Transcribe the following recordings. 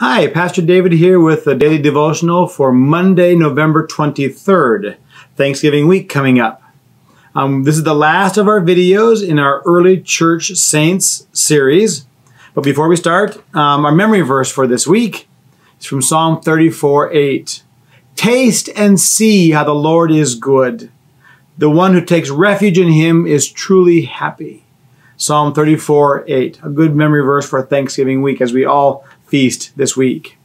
Hi, Pastor David here with the daily devotional for Monday, November 23rd, Thanksgiving week coming up. Um, this is the last of our videos in our Early Church Saints series. But before we start, um, our memory verse for this week is from Psalm 34 8. Taste and see how the Lord is good. The one who takes refuge in him is truly happy. Psalm 34 8, a good memory verse for Thanksgiving week as we all feast this week.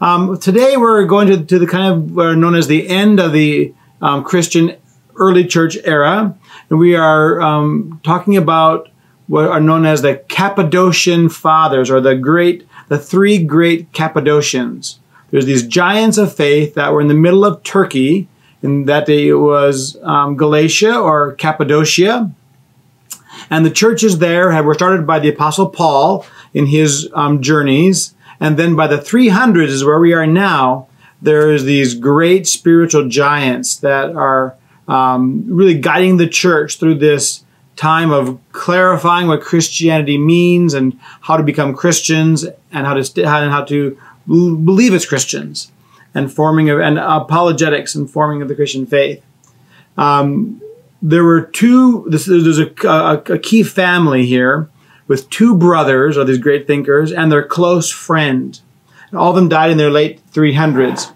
Um, today we're going to, to the kind of are known as the end of the um, Christian early church era. And we are um, talking about what are known as the Cappadocian Fathers or the great, the three great Cappadocians. There's these giants of faith that were in the middle of Turkey, and that day it was um, Galatia or Cappadocia. And the churches there had, were started by the Apostle Paul in his um, journeys. And then by the 300s is where we are now. There's these great spiritual giants that are um, really guiding the church through this time of clarifying what Christianity means and how to become Christians and how to st- how, and how to believe as Christians and forming of, and apologetics and forming of the Christian faith. Um, there were two. This, there's a, a, a key family here with two brothers, or these great thinkers, and their close friend. All of them died in their late 300s.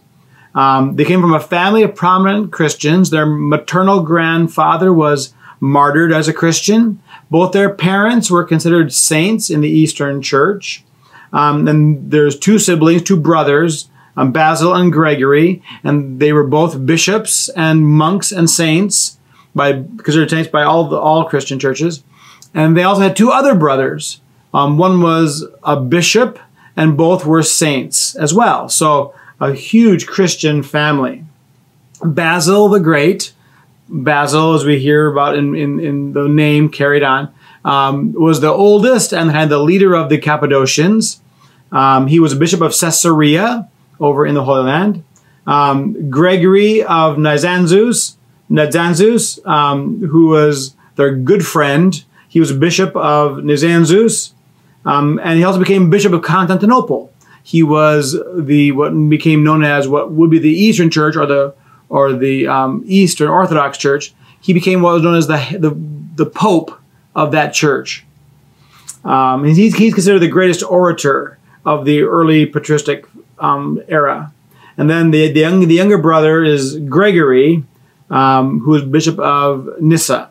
Um, they came from a family of prominent Christians. Their maternal grandfather was martyred as a Christian. Both their parents were considered saints in the Eastern Church. Um, and there's two siblings, two brothers, um, Basil and Gregory, and they were both bishops and monks and saints by considered saints by all the, all Christian churches. And they also had two other brothers. Um, one was a bishop, and both were saints as well. So a huge Christian family. Basil the Great, Basil, as we hear about in, in, in the name carried on, um, was the oldest and had the leader of the Cappadocians. Um, he was a bishop of Caesarea over in the Holy Land. Um, Gregory of Nazianzus, Nazianzus um, who was their good friend, he was a bishop of Nazianzus, um, and he also became bishop of Constantinople. He was the what became known as what would be the Eastern Church or the or the um, Eastern Orthodox Church. He became what was known as the the, the Pope of that church. Um, he's, he's considered the greatest orator of the early patristic um, era. And then the, the, young, the, younger brother is Gregory, um, who is bishop of Nyssa.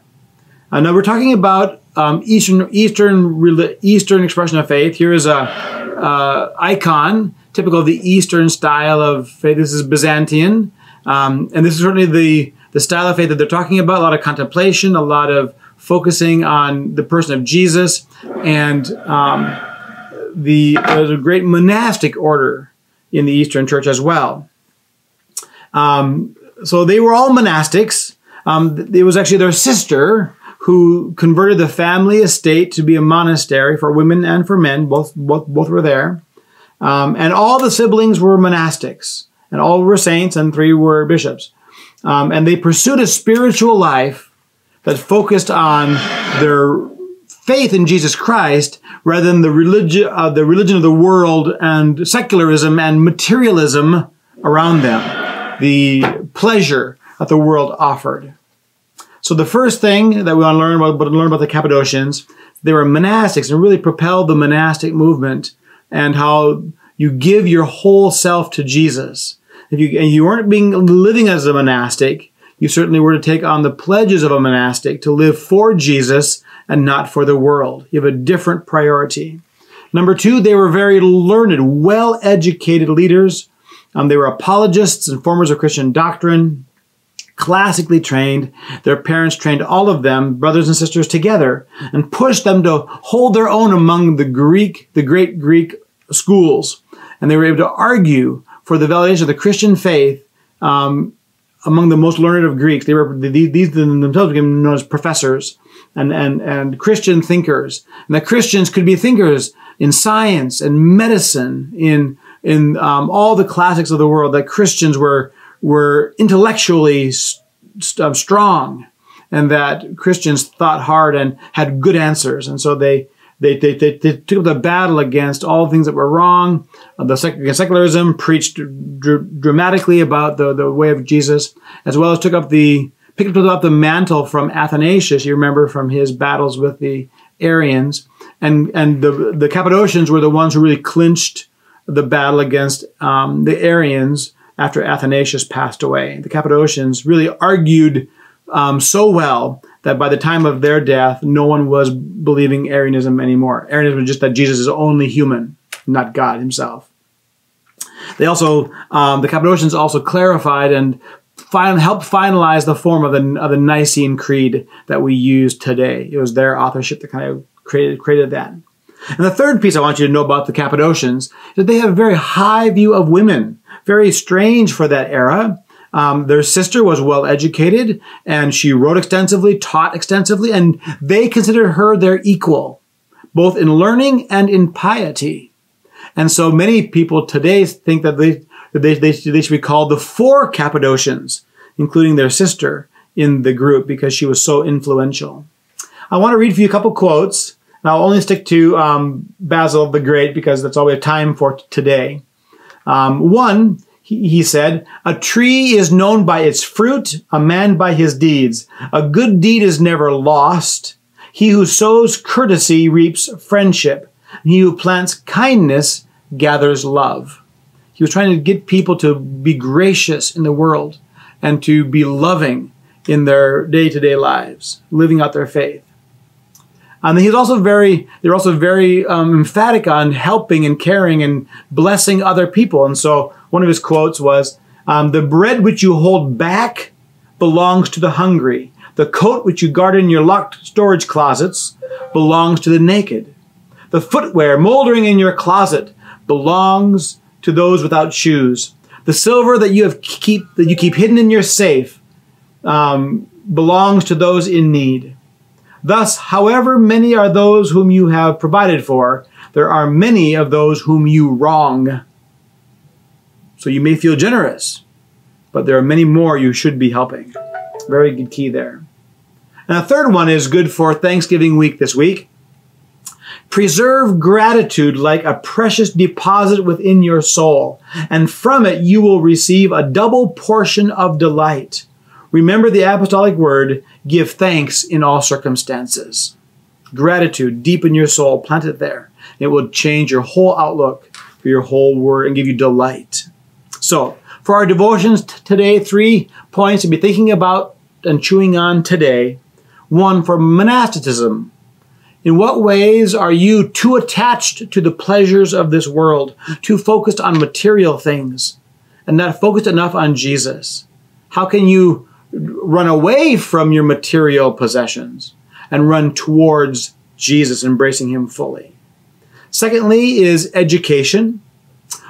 Uh, now we're talking about um, Eastern Eastern Eastern expression of faith. Here is a uh, icon typical of the Eastern style of faith. This is Byzantine, um, and this is certainly the the style of faith that they're talking about. A lot of contemplation, a lot of focusing on the person of Jesus, and um, the there's a great monastic order in the Eastern Church as well. Um, so they were all monastics. Um, it was actually their sister who converted the family estate to be a monastery for women and for men. Both, both, both were there. Um, and all the siblings were monastics, and all were saints, and three were bishops. Um, and they pursued a spiritual life that focused on their faith in Jesus Christ rather than the religion, uh, the religion of the world and secularism and materialism around them, the pleasure that the world offered. So the first thing that we want to learn about, learn about the Cappadocians, they were monastics and really propelled the monastic movement and how you give your whole self to Jesus. If you, and you weren't being living as a monastic, you certainly were to take on the pledges of a monastic to live for Jesus and not for the world. You have a different priority. Number two, they were very learned, well educated leaders. Um, they were apologists and formers of Christian doctrine classically trained. Their parents trained all of them, brothers and sisters, together and pushed them to hold their own among the Greek, the great Greek schools. And they were able to argue for the validation of the Christian faith um, among the most learned of Greeks. They were these themselves became known as professors and, and, and Christian thinkers. And that Christians could be thinkers in science and medicine, in in um, all the classics of the world. That Christians were were intellectually st- um, strong and that Christians thought hard and had good answers. And so they, They, they, they, they took up the battle against all things that were wrong. Uh, the sec- secularism preached dr- dramatically about the, the way of Jesus, as well as took up the picked up the mantle from Athanasius. You remember from his battles with the Arians, and and the the Cappadocians were the ones who really clinched the battle against um, the Arians after Athanasius passed away. The Cappadocians really argued um, so well that by the time of their death, no one was believing Arianism anymore. Arianism was just that Jesus is only human, not God himself. They also, um, the Cappadocians also clarified and fin- helped finalize the form of the, of the Nicene Creed that we use today. It was their authorship that kind of created, created that. And the third piece I want you to know about the Cappadocians is that they have a very high view of women. Very strange for that era. Um, their sister was well educated and she wrote extensively, taught extensively, and they considered her their equal, both in learning and in piety. And so many people today think that they, that they, they, they should be called the four Cappadocians, including their sister in the group because she was so influential. I want to read for you a couple quotes. And I'll only stick to um, Basil the Great because that's all we have time for today. Um, one, he, he said, A tree is known by its fruit, a man by his deeds. A good deed is never lost. He who sows courtesy reaps friendship. He who plants kindness gathers love. He was trying to get people to be gracious in the world and to be loving in their day to day lives, living out their faith. And he's also very, they're also very um, emphatic on helping and caring and blessing other people. And so one of his quotes was, um, the bread which you hold back belongs to the hungry. The coat which you guard in your locked storage closets belongs to the naked. The footwear moldering in your closet belongs to those without shoes. The silver that you have keep that you keep hidden in your safe um, belongs to those in need. Thus, however many are those whom you have provided for, there are many of those whom you wrong. So you may feel generous, but there are many more you should be helping. Very good key there. And a third one is good for Thanksgiving week this week. Preserve gratitude like a precious deposit within your soul, and from it you will receive a double portion of delight. Remember the apostolic word give thanks in all circumstances. Gratitude deep in your soul, plant it there. It will change your whole outlook for your whole word and give you delight. So, for our devotions today, three points to be thinking about and chewing on today. One for monasticism. In what ways are you too attached to the pleasures of this world, too focused on material things, and not focused enough on Jesus? How can you run away from your material possessions and run towards Jesus, embracing Him fully. Secondly, is education,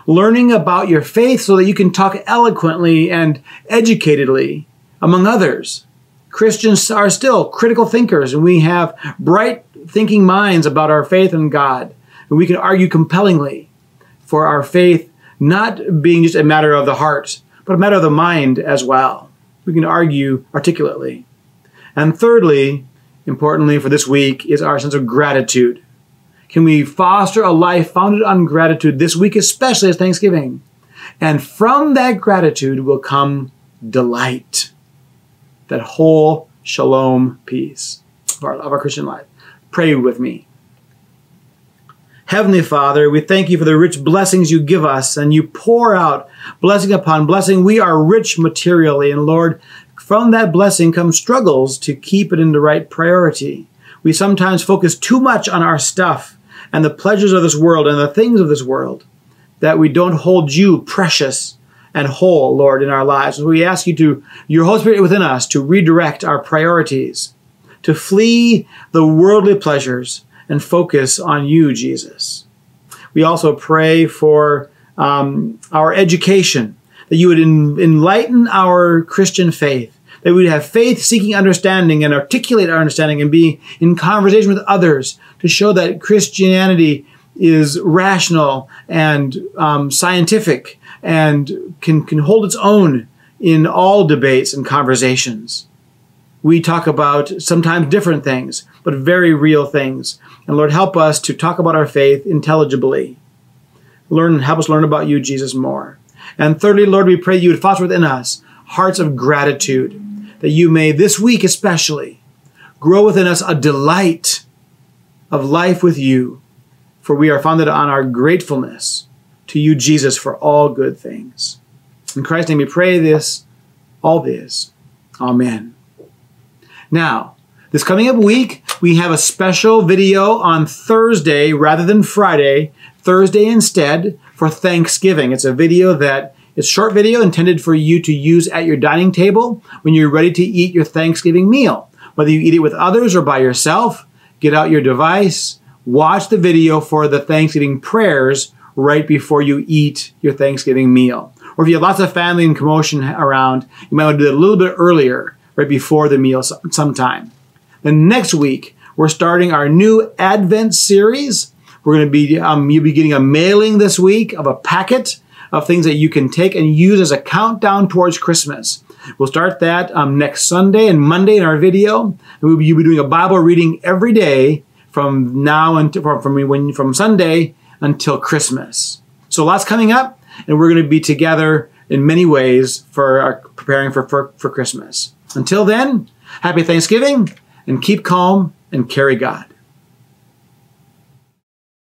learning about your faith so that you can talk eloquently and educatedly among others. Christians are still critical thinkers, and we have bright thinking minds about our faith in God. And we can argue compellingly for our faith not being just a matter of the heart, but a matter of the mind as well we can argue articulately. And thirdly, importantly for this week, is our sense of gratitude. Can we foster a life founded on gratitude this week, especially as Thanksgiving? And from that gratitude will come delight, that whole shalom peace of our, of our Christian life. Pray with me. Heavenly Father, we thank you for the rich blessings you give us and you pour out blessing upon blessing. We are rich materially, and Lord, from that blessing come struggles to keep it in the right priority. We sometimes focus too much on our stuff and the pleasures of this world and the things of this world that we don't hold you precious and whole, Lord, in our lives. We ask you to, your Holy Spirit within us, to redirect our priorities, to flee the worldly pleasures and focus on you, Jesus. We also pray for um, our education, that you would en- enlighten our Christian faith, that we would have faith seeking understanding and articulate our understanding and be in conversation with others to show that Christianity is rational and um, scientific and can, can hold its own in all debates and conversations. We talk about sometimes different things, but very real things And Lord, help us to talk about our faith intelligibly. Learn, help us learn about you, Jesus, more. And thirdly, Lord, we pray you would foster within us hearts of gratitude, that you may, this week especially, grow within us a delight of life with you, for we are founded on our gratefulness to you, Jesus, for all good things. In Christ's name we pray this, all this. Amen. Now, this coming up week, we have a special video on Thursday rather than Friday, Thursday instead, for Thanksgiving. It's a video that it's short video intended for you to use at your dining table when you're ready to eat your Thanksgiving meal. Whether you eat it with others or by yourself, get out your device, watch the video for the Thanksgiving prayers right before you eat your Thanksgiving meal. Or if you have lots of family and commotion around, you might want to do it a little bit earlier, right before the meal sometime. Then next week, we're starting our new Advent series. We're going to be, um, you'll be getting a mailing this week of a packet of things that you can take and use as a countdown towards Christmas. We'll start that um, next Sunday and Monday in our video. And we'll be, you'll be doing a Bible reading every day from now until from, from, when, from Sunday until Christmas. So lots coming up, and we're going to be together in many ways for our, preparing for, for, for Christmas. Until then, happy Thanksgiving and keep calm and carry God.